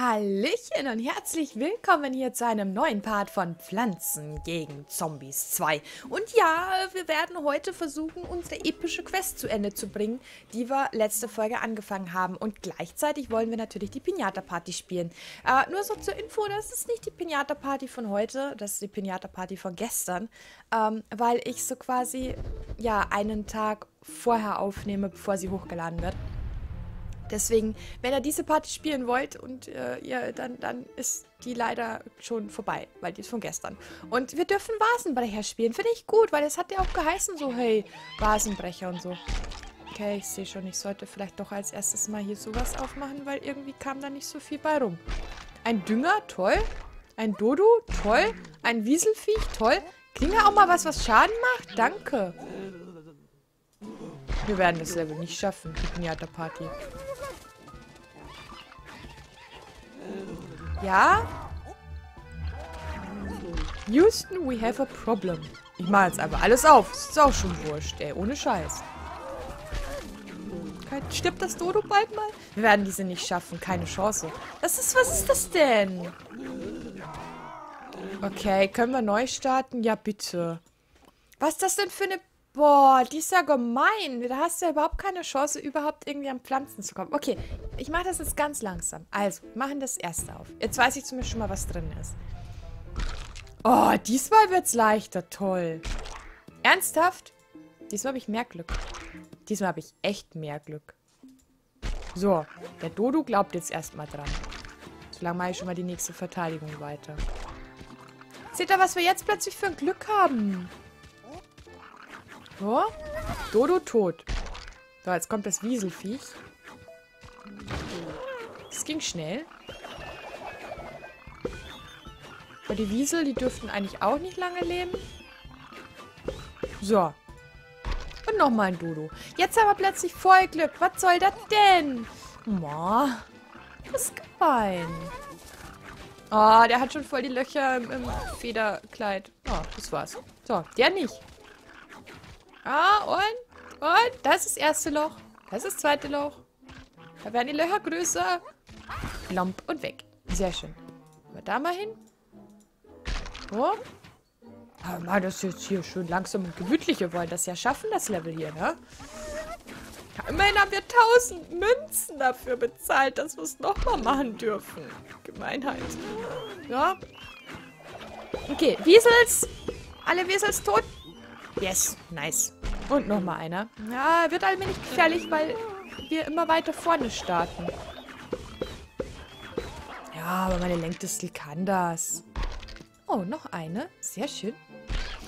Hallöchen und herzlich willkommen hier zu einem neuen Part von Pflanzen gegen Zombies 2. Und ja, wir werden heute versuchen, unsere epische Quest zu Ende zu bringen, die wir letzte Folge angefangen haben. Und gleichzeitig wollen wir natürlich die Pinata Party spielen. Äh, nur so zur Info, das ist nicht die Pinata Party von heute, das ist die Pinata Party von gestern, ähm, weil ich so quasi, ja, einen Tag vorher aufnehme, bevor sie hochgeladen wird. Deswegen, wenn ihr diese Party spielen wollt und äh, ihr, dann, dann ist die leider schon vorbei, weil die ist von gestern. Und wir dürfen Vasenbrecher spielen. Finde ich gut, weil das hat ja auch geheißen, so, hey, Vasenbrecher und so. Okay, ich sehe schon, ich sollte vielleicht doch als erstes mal hier sowas aufmachen, weil irgendwie kam da nicht so viel bei rum. Ein Dünger, toll. Ein Dodo, toll. Ein Wieselviech, toll. Kriegen wir auch mal was, was Schaden macht? Danke. Wir werden das Level nicht schaffen, die Pinata-Party. Ja? Houston, we have a problem. Ich mache jetzt einfach alles auf. Ist auch schon wurscht, ey. Ohne Scheiß. Stirbt das Dodo bald mal? Wir werden diese nicht schaffen. Keine Chance. Das ist, was ist das denn? Okay, können wir neu starten? Ja, bitte. Was ist das denn für eine Boah, die ist ja gemein. Da hast du ja überhaupt keine Chance, überhaupt irgendwie an Pflanzen zu kommen. Okay, ich mache das jetzt ganz langsam. Also, machen das erste auf. Jetzt weiß ich zumindest schon mal, was drin ist. Oh, diesmal wird's leichter. Toll. Ernsthaft? Diesmal habe ich mehr Glück. Diesmal habe ich echt mehr Glück. So, der Dodo glaubt jetzt erstmal dran. Solange mache ich schon mal die nächste Verteidigung weiter. Seht ihr, was wir jetzt plötzlich für ein Glück haben? So. Dodo tot. So, jetzt kommt das Wieselviech. Das ging schnell. Aber die Wiesel, die dürften eigentlich auch nicht lange leben. So. Und nochmal ein Dodo. Jetzt haben wir plötzlich voll Glück. Was soll das denn? Boah. Das ist gemein. Oh, der hat schon voll die Löcher im, im Federkleid. Oh, das war's. So, der nicht. Ah, und? Und? Das ist das erste Loch. Das ist das zweite Loch. Da werden die Löcher größer. Lomp und weg. Sehr schön. Mal da mal hin. So. Aber mal das jetzt hier schön langsam und gemütlich. Wir wollen das ja schaffen, das Level hier, ne? Immerhin haben wir 1000 Münzen dafür bezahlt, dass wir es nochmal machen dürfen. Gemeinheit. Ja. Okay, Wiesels. Alle Wiesels tot. Yes, nice. Und nochmal einer. Ja, wird allmählich gefährlich, weil wir immer weiter vorne starten. Ja, aber meine Lenkdistel kann das. Oh, noch eine. Sehr schön.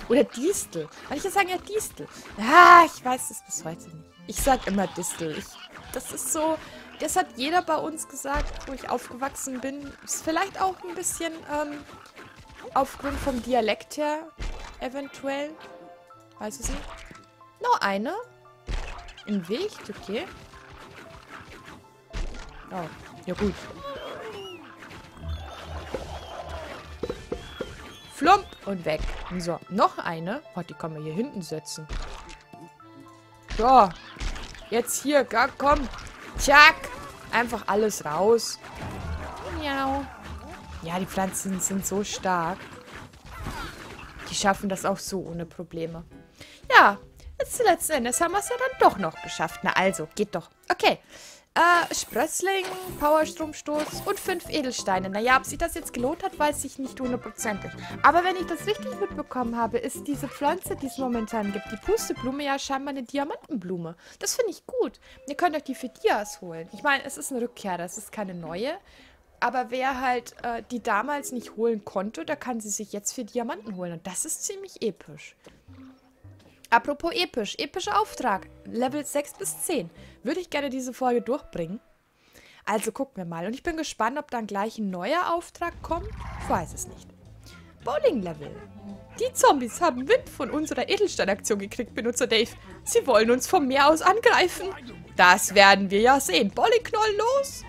Oder Distel. Ja sagen, ja, Distel. Ja, ich weiß es bis heute nicht. Ich sag immer Distel. Ich, das ist so, das hat jeder bei uns gesagt, wo ich aufgewachsen bin. Ist vielleicht auch ein bisschen ähm, aufgrund vom Dialekt her eventuell. Weiß es nicht. Noch eine. Im Weg, okay. Oh, ja gut. Flump und weg. So, noch eine. Oh, die kann man hier hinten setzen. So. Jetzt hier, gar komm. Tschak. Einfach alles raus. Miau. Ja, die Pflanzen sind so stark. Die schaffen das auch so ohne Probleme. Ja, jetzt letzten Endes haben wir es ja dann doch noch geschafft. Na also, geht doch. Okay. Äh, Sprössling, Powerstromstoß und fünf Edelsteine. Naja, ob sich das jetzt gelohnt hat, weiß ich nicht hundertprozentig. Aber wenn ich das richtig mitbekommen habe, ist diese Pflanze, die es momentan gibt, die Pusteblume, ja scheinbar eine Diamantenblume. Das finde ich gut. Ihr könnt euch die für Dias holen. Ich meine, es ist eine Rückkehr, das ist keine neue. Aber wer halt äh, die damals nicht holen konnte, der kann sie sich jetzt für Diamanten holen. Und das ist ziemlich episch. Apropos episch. Epischer Auftrag. Level 6 bis 10. Würde ich gerne diese Folge durchbringen. Also gucken wir mal. Und ich bin gespannt, ob dann gleich ein neuer Auftrag kommt. Ich weiß es nicht. Bowling-Level. Die Zombies haben Wind von unserer Edelsteinaktion gekriegt, Benutzer Dave. Sie wollen uns vom Meer aus angreifen. Das werden wir ja sehen. Bowlingknoll los!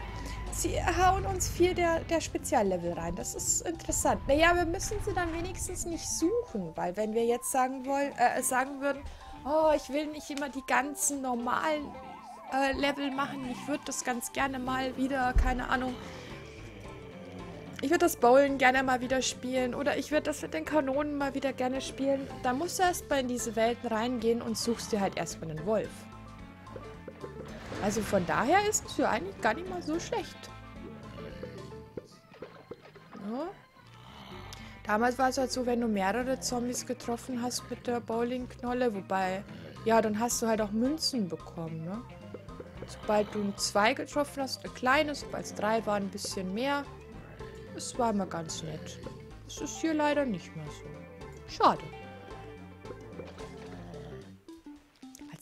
Sie hauen uns vier der, der Speziallevel rein. Das ist interessant. Naja, wir müssen sie dann wenigstens nicht suchen, weil wenn wir jetzt sagen wollen, äh, sagen würden, oh, ich will nicht immer die ganzen normalen äh, Level machen. Ich würde das ganz gerne mal wieder, keine Ahnung, ich würde das Bowlen gerne mal wieder spielen oder ich würde das mit den Kanonen mal wieder gerne spielen. Da musst du erstmal in diese Welten reingehen und suchst dir halt erstmal einen Wolf. Also von daher ist es ja eigentlich gar nicht mal so schlecht. Ja. Damals war es halt so, wenn du mehrere Zombies getroffen hast mit der Bowlingknolle, wobei, ja, dann hast du halt auch Münzen bekommen, ne? Sobald du zwei getroffen hast, eine kleine, sobald es drei waren, ein bisschen mehr. Es war immer ganz nett. Es ist hier leider nicht mehr so. Schade.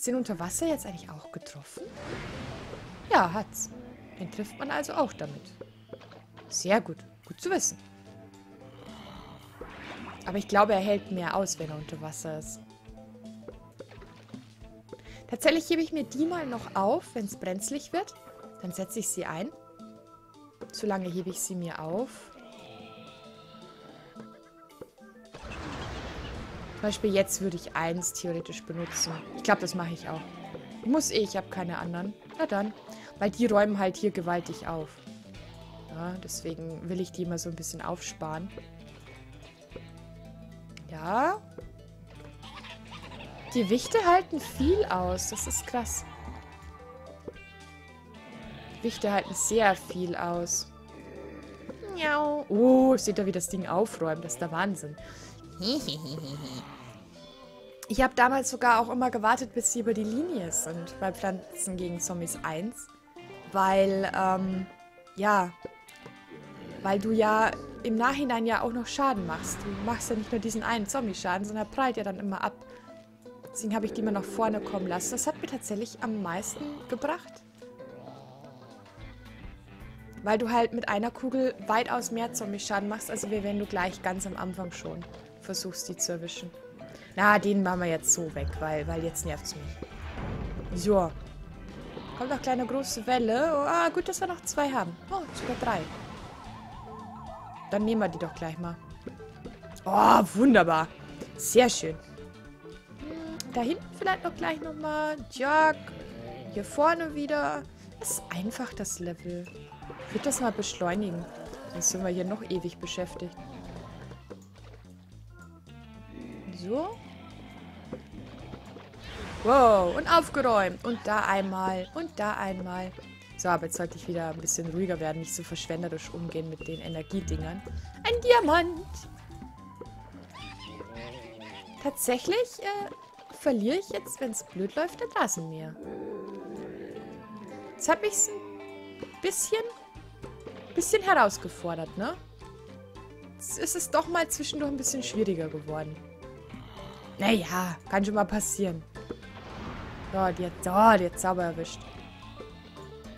Den unter Wasser jetzt eigentlich auch getroffen? Ja, hat's. Den trifft man also auch damit. Sehr gut. Gut zu wissen. Aber ich glaube, er hält mehr aus, wenn er unter Wasser ist. Tatsächlich hebe ich mir die mal noch auf, wenn es brenzlig wird. Dann setze ich sie ein. Solange hebe ich sie mir auf. Zum Beispiel jetzt würde ich eins theoretisch benutzen. Ich glaube, das mache ich auch. Muss eh, ich habe keine anderen. Na dann. Weil die räumen halt hier gewaltig auf. Ja, deswegen will ich die immer so ein bisschen aufsparen. Ja. Die Wichte halten viel aus. Das ist krass. Wichte halten sehr viel aus. Miau. Oh, seht ihr, wie das Ding aufräumt. Das ist der Wahnsinn. Ich habe damals sogar auch immer gewartet, bis sie über die Linie sind bei Pflanzen gegen Zombies 1. Weil, ähm, ja, weil du ja im Nachhinein ja auch noch Schaden machst. Du machst ja nicht nur diesen einen Zombie-Schaden, sondern prallt ja dann immer ab. Deswegen habe ich die mal nach vorne kommen lassen. Das hat mir tatsächlich am meisten gebracht. Weil du halt mit einer Kugel weitaus mehr Zombie-Schaden machst, als wenn du gleich ganz am Anfang schon versuchst, die zu erwischen. Na, den machen wir jetzt so weg, weil, weil jetzt nervt es mich. So. Kommt noch kleine große Welle. Oh, ah, gut, dass wir noch zwei haben. Oh, sogar drei. Dann nehmen wir die doch gleich mal. Oh, wunderbar. Sehr schön. Da hinten vielleicht noch gleich nochmal. Jack. Hier vorne wieder. Das ist einfach das Level. Ich würde das mal beschleunigen. Sonst sind wir hier noch ewig beschäftigt. So. Wow, und aufgeräumt. Und da einmal. Und da einmal. So, aber jetzt sollte ich wieder ein bisschen ruhiger werden, nicht so verschwenderisch umgehen mit den Energiedingern. Ein Diamant! Tatsächlich äh, verliere ich jetzt, wenn es blöd läuft, das Rasenmäher. Jetzt habe ich es ein bisschen, bisschen herausgefordert, ne? Jetzt ist es doch mal zwischendurch ein bisschen schwieriger geworden. Naja, kann schon mal passieren. So, die hat, oh, die hat sauber erwischt.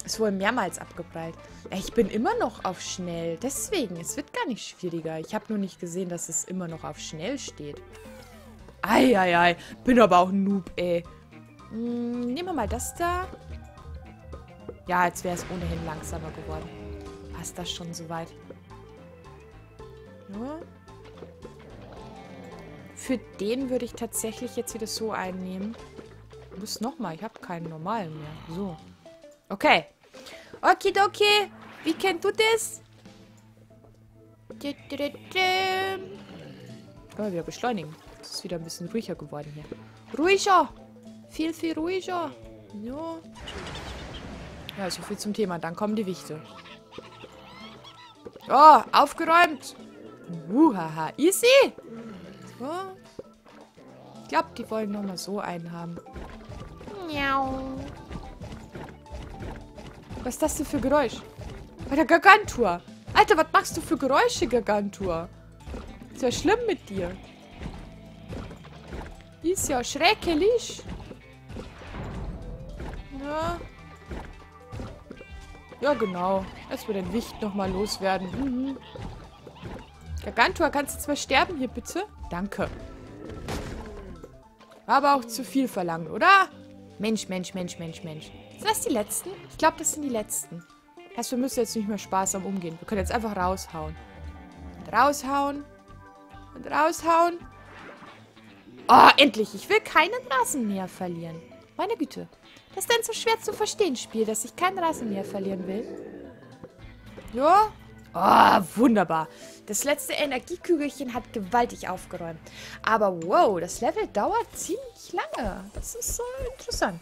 Ist wohl mehrmals abgeprallt. Ich bin immer noch auf schnell. Deswegen, es wird gar nicht schwieriger. Ich habe nur nicht gesehen, dass es immer noch auf schnell steht. Eieiei. Bin aber auch ein Noob, ey. Hm, nehmen wir mal das da. Ja, jetzt wäre es ohnehin langsamer geworden. Passt das schon soweit? Ja. Für den würde ich tatsächlich jetzt wieder so einnehmen. Muss nochmal. Ich habe keinen normalen mehr. So. Okay. Okidoki. Wie kennt du das? Können wir wieder beschleunigen. Es ist wieder ein bisschen ruhiger geworden hier. Ruhiger. Viel, viel ruhiger. Ja. Ja, so viel zum Thema. Dann kommen die Wichte. Oh, aufgeräumt. Uhaha. Easy. So. Ich glaube, die wollen nochmal so einen haben. Miau. Was ist das denn für Geräusch? Bei der Gargantua. Alter, was machst du für Geräusche, Gargantua? Ist ja schlimm mit dir. Ist ja schrecklich. Ja. Ja, genau. Lass wir den Wicht nochmal loswerden. Mhm. Gargantua, kannst du jetzt mal sterben hier, bitte? Danke. War aber auch zu viel verlangt, oder? Mensch, Mensch, Mensch, Mensch, Mensch. Sind das die letzten? Ich glaube, das sind die letzten. Heißt, wir müssen jetzt nicht mehr sparsam umgehen. Wir können jetzt einfach raushauen. Und raushauen. Und raushauen. Oh, endlich. Ich will keinen Rasenmäher verlieren. Meine Güte. Das ist denn so schwer zu verstehen, Spiel, dass ich keinen Rasenmäher verlieren will. Ja, Oh, wunderbar. Das letzte Energiekügelchen hat gewaltig aufgeräumt. Aber wow, das Level dauert ziemlich lange. Das ist so äh, interessant.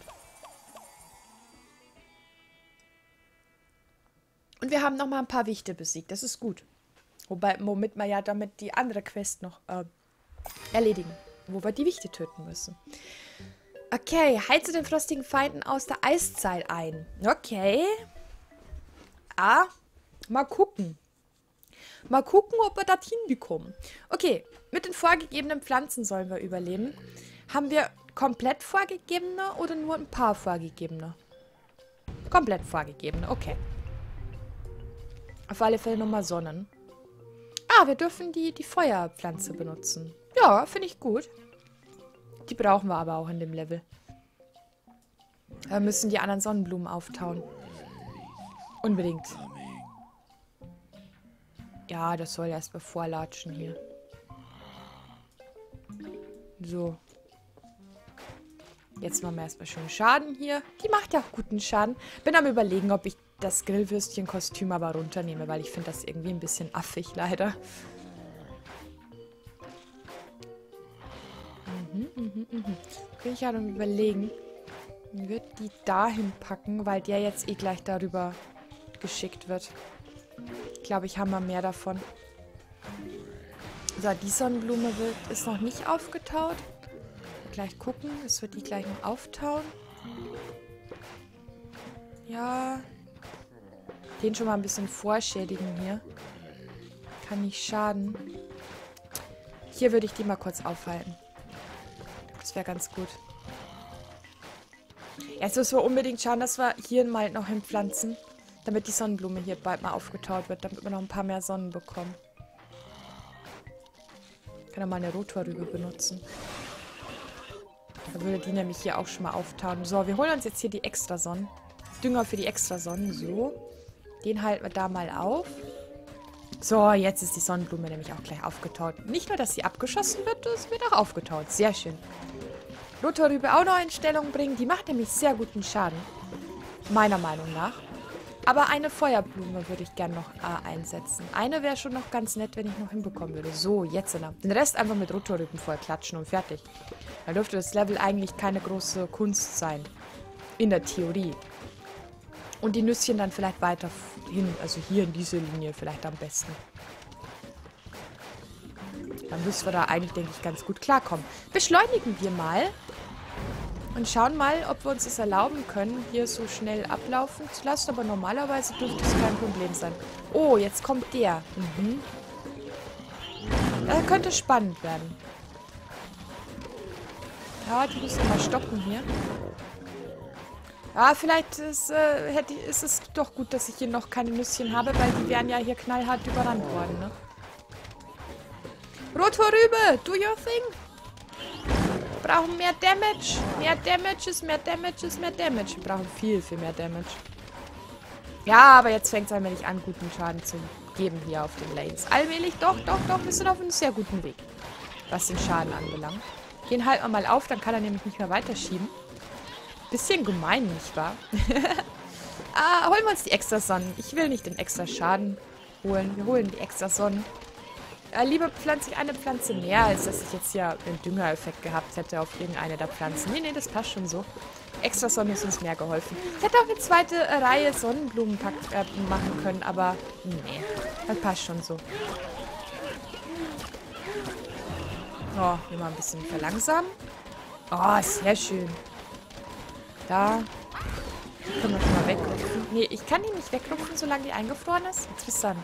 Und wir haben noch mal ein paar Wichte besiegt. Das ist gut. Wobei, womit wir ja damit die andere Quest noch äh, erledigen. Wo wir die Wichte töten müssen. Okay, heize den frostigen Feinden aus der Eiszeit ein. Okay. Ah, mal gucken. Mal gucken, ob wir das hinbekommen. Okay, mit den vorgegebenen Pflanzen sollen wir überleben. Haben wir komplett vorgegebene oder nur ein paar vorgegebene? Komplett vorgegebene, okay. Auf alle Fälle nochmal Sonnen. Ah, wir dürfen die, die Feuerpflanze benutzen. Ja, finde ich gut. Die brauchen wir aber auch in dem Level. Da müssen die anderen Sonnenblumen auftauen. Unbedingt. Ja, das soll erst bevorlatschen hier. So. Jetzt machen wir erstmal schön Schaden hier. Die macht ja auch guten Schaden. Bin am überlegen, ob ich das Grillwürstchen-Kostüm aber runternehme, weil ich finde das irgendwie ein bisschen affig, leider. Mhm, mhm, mhm. Bin ich ja am überlegen. Wird die dahin packen, weil der jetzt eh gleich darüber geschickt wird. Glaube, ich habe mal mehr davon. So, die Sonnenblume wird, ist noch nicht aufgetaut. Gleich gucken. Es wird die gleich noch auftauen. Ja. Den schon mal ein bisschen vorschädigen hier. Kann nicht schaden. Hier würde ich die mal kurz aufhalten. Das wäre ganz gut. Jetzt müssen wir unbedingt schauen, dass wir hier mal noch hinpflanzen. Damit die Sonnenblume hier bald mal aufgetaut wird, damit wir noch ein paar mehr Sonnen bekommen. Ich kann ja mal eine Rotorrübe benutzen. Da würde die nämlich hier auch schon mal auftauen. So, wir holen uns jetzt hier die Extrasonnen. Dünger für die Extrasonnen. So. Den halten wir da mal auf. So, jetzt ist die Sonnenblume nämlich auch gleich aufgetaut. Nicht nur, dass sie abgeschossen wird, es wird auch aufgetaut. Sehr schön. Rotorrübe auch noch in Stellung bringen. Die macht nämlich sehr guten Schaden. Meiner Meinung nach. Aber eine Feuerblume würde ich gerne noch äh, einsetzen. Eine wäre schon noch ganz nett, wenn ich noch hinbekommen würde. So, jetzt. Den Rest einfach mit Rotorrüben voll klatschen und fertig. Da dürfte das Level eigentlich keine große Kunst sein. In der Theorie. Und die Nüsschen dann vielleicht weiter hin. Also hier in diese Linie vielleicht am besten. Dann müssen wir da eigentlich, denke ich, ganz gut klarkommen. Beschleunigen wir mal. Und schauen mal, ob wir uns das erlauben können, hier so schnell ablaufen zu lassen. Aber normalerweise dürfte es kein Problem sein. Oh, jetzt kommt der. Mhm. Das könnte spannend werden. Ja, die müssen mal stoppen hier. Ja, vielleicht ist, äh, hätte, ist es doch gut, dass ich hier noch keine Nüsschen habe, weil die wären ja hier knallhart überrannt worden, ne? Rotorübe, do your thing brauchen mehr Damage. Mehr Damage ist mehr Damage ist mehr Damage. Wir brauchen viel, viel mehr Damage. Ja, aber jetzt fängt es allmählich an, guten Schaden zu geben hier auf den Lanes. Allmählich, doch, doch, doch. Wir sind auf einem sehr guten Weg, was den Schaden anbelangt. Gehen halt mal auf, dann kann er nämlich nicht mehr weiterschieben. Bisschen gemein, nicht wahr? ah, holen wir uns die extra Sonnen. Ich will nicht den extra Schaden holen. Wir holen die extra Sonnen. Äh, lieber pflanze ich eine Pflanze mehr, als dass ich jetzt hier einen Düngereffekt gehabt hätte auf irgendeine der Pflanzen. Nee, nee, das passt schon so. Extra Sonne ist uns mehr geholfen. Ich hätte auch eine zweite Reihe Sonnenblumen äh, machen können, aber nee, das passt schon so. Oh, hier mal ein bisschen verlangsamen. Oh, sehr schön. Da können wir schon mal wegrupfen. Nee, ich kann die nicht wegrupfen, solange die eingefroren ist. Interessant.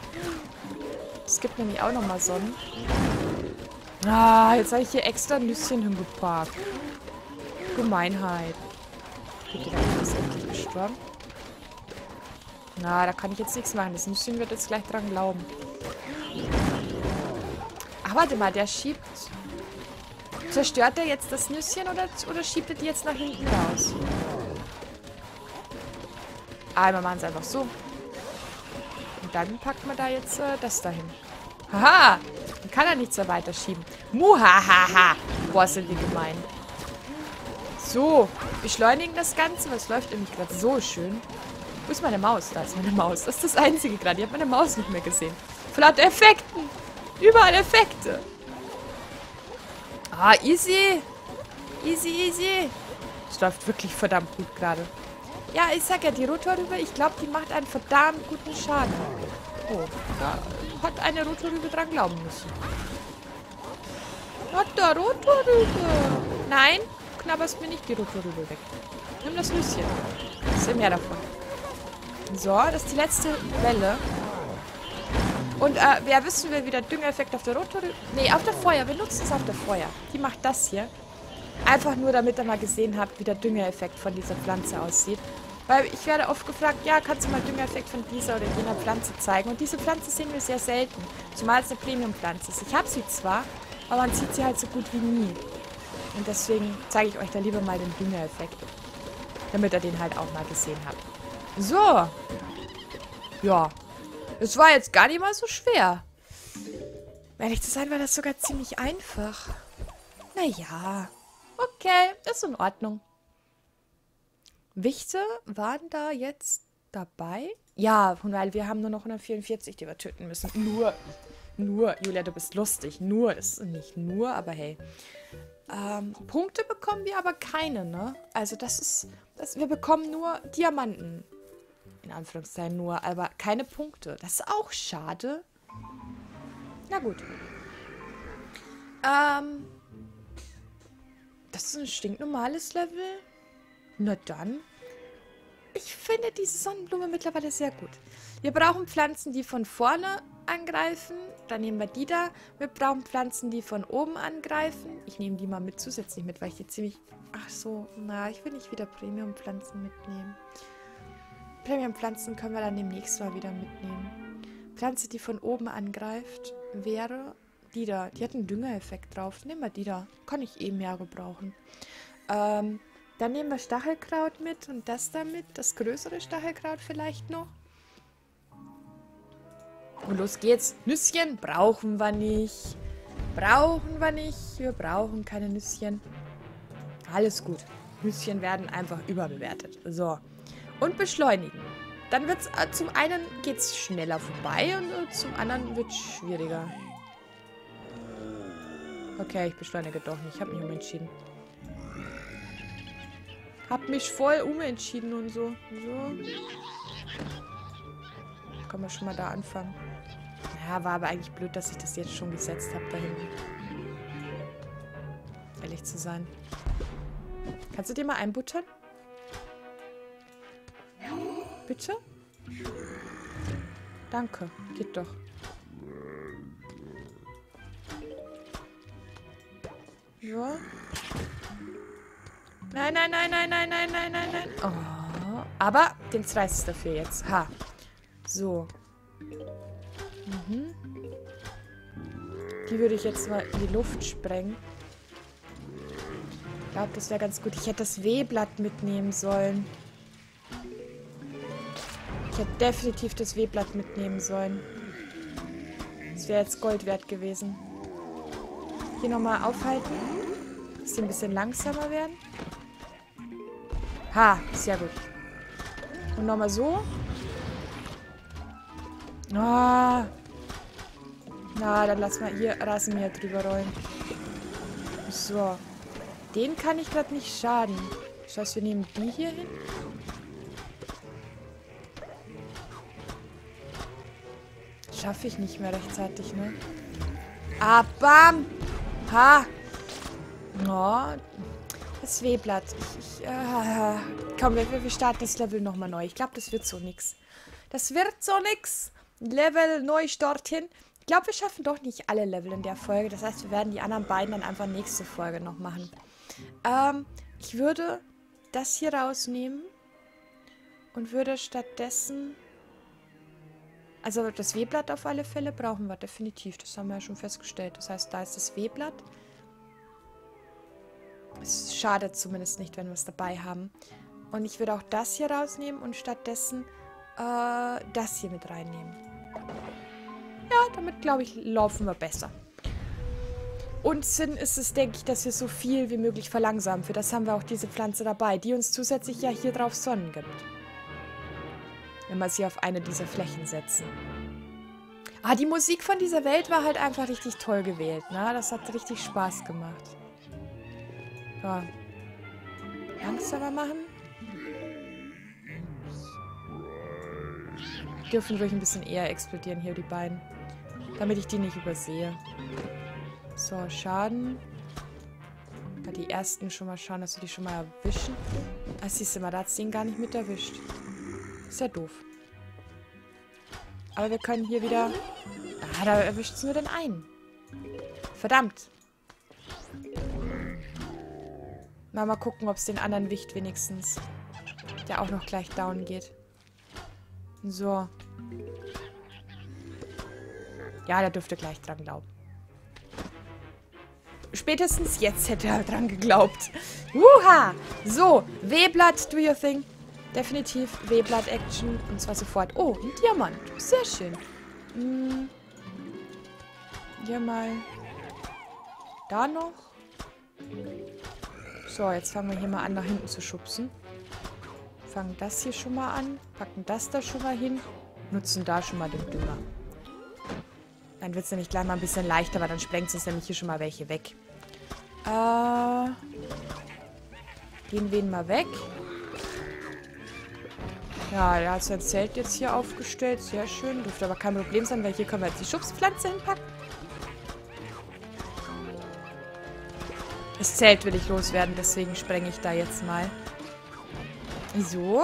Es gibt nämlich auch nochmal Sonnen. Ah, jetzt habe ich hier extra Nüsschen hingepackt. Gemeinheit. Gut, die ist endlich gestorben. Na, da kann ich jetzt nichts machen. Das Nüsschen wird jetzt gleich dran glauben. Ach, warte mal, der schiebt... Zerstört er jetzt das Nüsschen oder, oder schiebt er die jetzt nach hinten raus? Ah, wir machen es einfach so. Und dann packt man da jetzt äh, das dahin. Haha! Dann kann er nichts mehr weiterschieben. Muhahaha! Boah, sind die gemein. So, beschleunigen das Ganze. Was läuft nämlich gerade so schön. Wo ist meine Maus? Da ist meine Maus. Das ist das Einzige gerade. Ich habe meine Maus nicht mehr gesehen. Voll Effekten. Überall Effekte. Ah, easy. Easy, easy. Es läuft wirklich verdammt gut gerade. Ja, ich sag ja, die Rotorrübe, ich glaube, die macht einen verdammt guten Schaden. Oh, da hat eine Rotorrübe dran glauben müssen. Hat der Rotorrübe. Nein, knabberst mir nicht die Rotorrübe weg. Nimm das Nüsschen. Ist mehr davon. So, das ist die letzte Welle. Und äh, wer wissen will, wie der Düngereffekt auf der Rotorrübe... Nee, auf der Feuer. Wir nutzen es auf der Feuer. Die macht das hier. Einfach nur, damit ihr mal gesehen habt, wie der Düngereffekt von dieser Pflanze aussieht. Weil ich werde oft gefragt, ja, kannst du mal Düngereffekt von dieser oder jener Pflanze zeigen? Und diese Pflanze sehen wir sehr selten. Zumal es eine Premium-Pflanze ist. Ich habe sie zwar, aber man sieht sie halt so gut wie nie. Und deswegen zeige ich euch da lieber mal den Düngereffekt. Damit ihr den halt auch mal gesehen habt. So. Ja. Es war jetzt gar nicht mal so schwer. Ehrlich zu sein, war das sogar ziemlich einfach. Naja. Okay, ist in Ordnung. Wichte waren da jetzt dabei? Ja, weil wir haben nur noch 144, die wir töten müssen. Nur. Nur. Julia, du bist lustig. Nur. Das ist nicht nur, aber hey. Ähm, Punkte bekommen wir aber keine, ne? Also das ist... Das, wir bekommen nur Diamanten. In Anführungszeichen nur, aber keine Punkte. Das ist auch schade. Na gut. Ähm, das ist ein stinknormales Level. Na dann. Ich finde diese Sonnenblume mittlerweile sehr gut. Wir brauchen Pflanzen, die von vorne angreifen. Dann nehmen wir die da. Wir brauchen Pflanzen, die von oben angreifen. Ich nehme die mal mit zusätzlich mit, weil ich die ziemlich... Ach so, na, ich will nicht wieder Premium-Pflanzen mitnehmen. Premium-Pflanzen können wir dann demnächst mal wieder mitnehmen. Pflanze, die von oben angreift, wäre die da. Die hat einen Düngereffekt drauf. Nehmen wir die da. Kann ich eh mehr gebrauchen. Ähm, dann nehmen wir Stachelkraut mit und das damit. Das größere Stachelkraut vielleicht noch. Und los geht's. Nüsschen brauchen wir nicht. Brauchen wir nicht. Wir brauchen keine Nüsschen. Alles gut. Nüsschen werden einfach überbewertet. So. Und beschleunigen. Dann wird's äh, zum einen geht's schneller vorbei und äh, zum anderen wird's schwieriger. Okay, ich beschleunige doch nicht. Ich habe mich umentschieden. Hab mich voll umentschieden und so. So. Kann man schon mal da anfangen. Ja, war aber eigentlich blöd, dass ich das jetzt schon gesetzt habe da hinten. Ehrlich zu sein. Kannst du dir mal einbuttern? Bitte? Danke. Geht doch. Ja. Nein, nein, nein, nein, nein, nein, nein, nein, nein. Oh. Aber den weiß es dafür jetzt. Ha. So. Mhm. Die würde ich jetzt mal in die Luft sprengen. Ich glaube, das wäre ganz gut. Ich hätte das W-Blatt mitnehmen sollen. Ich hätte definitiv das W-Blatt mitnehmen sollen. Das wäre jetzt Gold wert gewesen. Hier nochmal aufhalten. Dass die ein bisschen langsamer werden. Ha, sehr gut. Und nochmal so. Ah. Na, dann lass mal hier Rasenmäher drüber rollen. So. Den kann ich gerade nicht schaden. Das heißt, wir nehmen die hier hin. Schaffe ich nicht mehr rechtzeitig, ne? Ah, bam! Ha! Oh, das W-Blatt. Ich, ich, äh, komm, wir, wir starten das Level nochmal neu. Ich glaube, das wird so nix. Das wird so nix. Level neu starten. Ich glaube, wir schaffen doch nicht alle Level in der Folge. Das heißt, wir werden die anderen beiden dann einfach nächste Folge noch machen. Ähm, ich würde das hier rausnehmen und würde stattdessen also das W-Blatt auf alle Fälle brauchen wir definitiv. Das haben wir ja schon festgestellt. Das heißt, da ist das W-Blatt. Es schadet zumindest nicht, wenn wir es dabei haben. Und ich würde auch das hier rausnehmen und stattdessen äh, das hier mit reinnehmen. Ja, damit, glaube ich, laufen wir besser. Und Sinn ist es, denke ich, dass wir so viel wie möglich verlangsamen. Für das haben wir auch diese Pflanze dabei, die uns zusätzlich ja hier drauf Sonnen gibt. wenn wir sie auf eine dieser Flächen setzen. Ah, die Musik von dieser Welt war halt einfach richtig toll gewählt. Ne? Das hat richtig Spaß gemacht. So. Langsamer machen. Die dürfen ruhig ein bisschen eher explodieren hier, die beiden. Damit ich die nicht übersehe. So, Schaden. Da die ersten schon mal schauen, dass wir die schon mal erwischen. Ah, siehst du mal, da hat es den gar nicht mit erwischt. Ist ja doof. Aber wir können hier wieder... Ah, da erwischt es nur den einen. Verdammt. Mal, mal gucken, ob es den anderen Wicht wenigstens, der auch noch gleich down geht. So. Ja, der dürfte gleich dran glauben. Spätestens jetzt hätte er dran geglaubt. Wuha! So, W-Blatt, do your thing. Definitiv W-Blatt-Action. Und zwar sofort. Oh, ein Diamant. Sehr schön. Hm. Hier mal. Da noch. So, jetzt fangen wir hier mal an, nach hinten zu schubsen. Fangen das hier schon mal an. Packen das da schon mal hin. Nutzen da schon mal den Dünger. Dann wird es nämlich gleich mal ein bisschen leichter, weil dann sprengt es nämlich hier schon mal welche weg. Äh, gehen wir ihn mal weg. Ja, der hat sein Zelt jetzt hier aufgestellt. Sehr schön. Dürfte aber kein Problem sein, weil hier können wir jetzt die Schubspflanze hinpacken. Das Zelt will ich loswerden, deswegen sprenge ich da jetzt mal. So.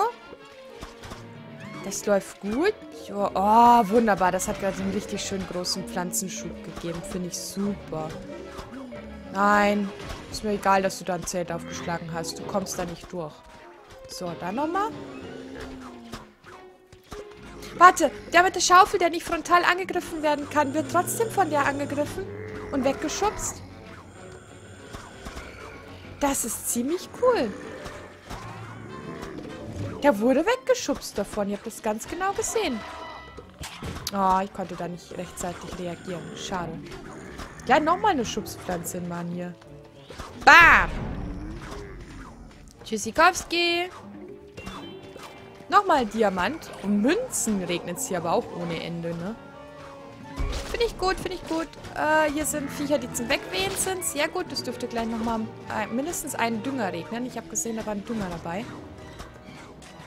Das läuft gut. Oh, wunderbar. Das hat gerade einen richtig schönen großen Pflanzenschub gegeben. Finde ich super. Nein. Ist mir egal, dass du da ein Zelt aufgeschlagen hast. Du kommst da nicht durch. So, dann nochmal. Warte, der mit der Schaufel, der nicht frontal angegriffen werden kann, wird trotzdem von der angegriffen und weggeschubst. Das ist ziemlich cool. Der wurde weggeschubst davon. Ihr habt das ganz genau gesehen. Oh, ich konnte da nicht rechtzeitig reagieren. Schade. Ja, nochmal eine Schubspflanze in Mann hier. Bam! Tschüssikowski! Nochmal Diamant. Und Münzen regnet es hier aber auch ohne Ende, ne? Finde ich gut, finde ich gut. Äh, hier sind Viecher, die zum Wegwehen sind. Sehr gut, das dürfte gleich nochmal äh, mindestens einen Dünger regnen. Ich habe gesehen, da war ein Dünger dabei.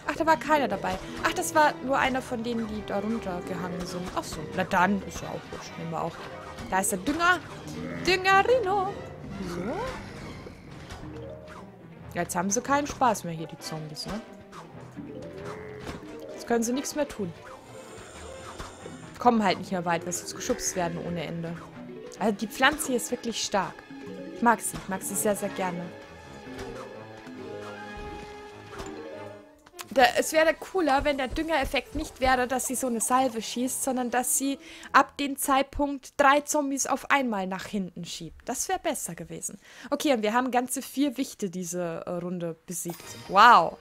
Ach, da war keiner dabei. Ach, das war nur einer von denen, die da runtergehangen sind. Ach so, na dann, ist ja auch wurscht. Nehmen wir auch. Da ist der Dünger. Düngerino. So. Jetzt haben sie keinen Spaß mehr hier, die Zombies, ne? Jetzt können sie nichts mehr tun. Kommen halt nicht mehr weit, weil sie geschubst werden ohne Ende. Also die Pflanze hier ist wirklich stark. Ich mag sie. Ich mag sie sehr, sehr gerne. Da, es wäre cooler, wenn der Düngereffekt nicht wäre, dass sie so eine Salve schießt, sondern dass sie ab dem Zeitpunkt drei Zombies auf einmal nach hinten schiebt. Das wäre besser gewesen. Okay, und wir haben ganze vier Wichte diese äh, Runde besiegt. Wow.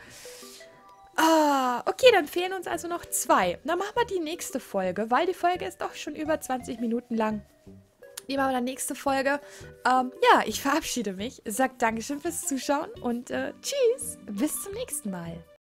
Ah, okay, dann fehlen uns also noch zwei. Dann machen wir die nächste Folge, weil die Folge ist doch schon über 20 Minuten lang. Die machen wir dann nächste Folge. Ähm, ja, ich verabschiede mich. Sag Dankeschön fürs Zuschauen und äh, tschüss. Bis zum nächsten Mal.